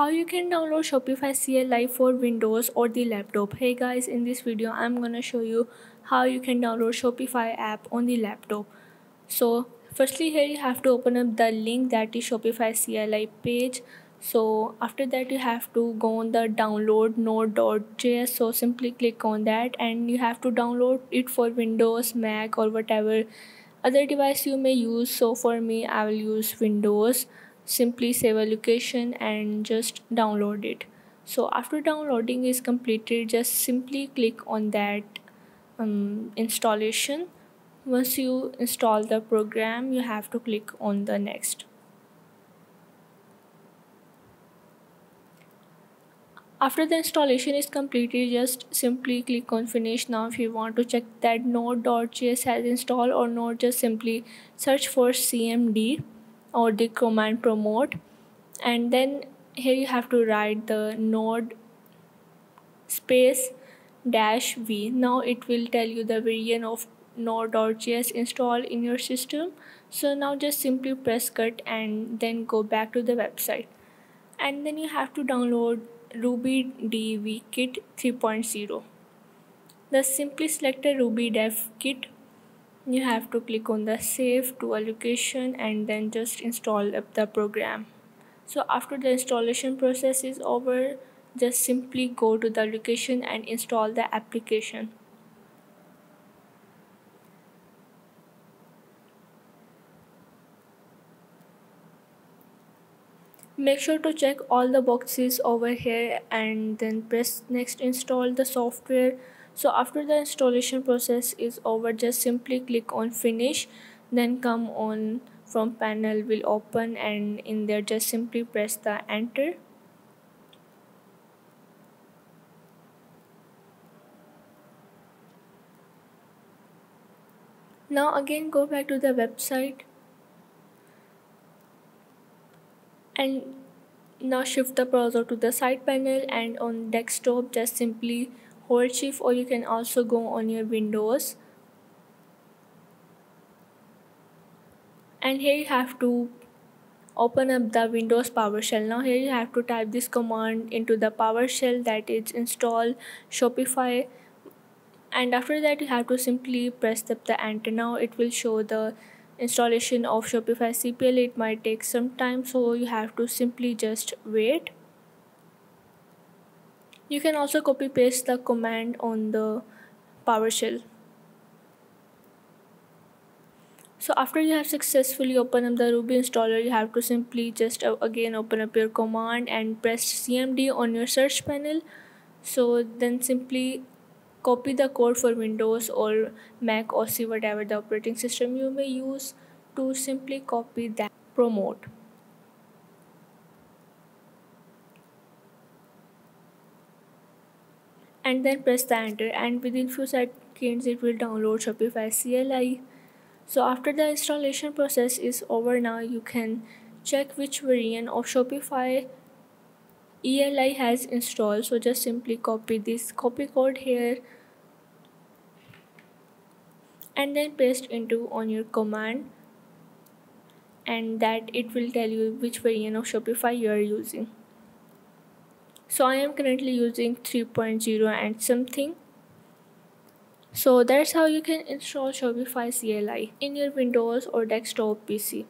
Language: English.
how you can download shopify cli for windows or the laptop. Hey guys in this video i'm gonna show you how you can download shopify app on the laptop. So firstly here you have to open up the link that is shopify cli page. So after that you have to go on the download node.js so simply click on that and you have to download it for windows mac or whatever other device you may use. So for me i will use windows simply save a location and just download it. So after downloading is completed just simply click on that um, installation. Once you install the program you have to click on the next. After the installation is completed just simply click on finish. Now if you want to check that node.js has installed or not just simply search for cmd or the command prompt. And then here you have to write the node space dash v. Now it will tell you the version of node.js installed in your system. So now just simply press cut and then go back to the website. And then you have to download ruby dev kit 3.0 the simply select a ruby dev kit you have to click on the save to a location and then just install up the program. So after the installation process is over just simply go to the location and install the application. Make sure to check all the boxes over here and then press next install the software so after the installation process is over just simply click on finish then come on from panel will open and in there just simply press the enter. Now again go back to the website and now shift the browser to the side panel and on desktop just simply shift or you can also go on your windows. And here you have to open up the windows powershell. Now here you have to type this command into the powershell that is install shopify. And after that you have to simply press the, the enter. Now it will show the installation of Shopify CLI it might take some time so you have to simply just wait you can also copy paste the command on the PowerShell so after you have successfully opened up the Ruby installer you have to simply just uh, again open up your command and press cmd on your search panel. So then simply copy the code for windows or mac or see whatever the operating system you may use to simply copy that promote and then press the enter and within few seconds it will download shopify cli so after the installation process is over now you can check which variant of shopify CLI has installed. So just simply copy this copy code here and then paste into on your command and that it will tell you which variant of Shopify you are using so I am currently using 3.0 and something. So that's how you can install Shopify CLI in your Windows or desktop PC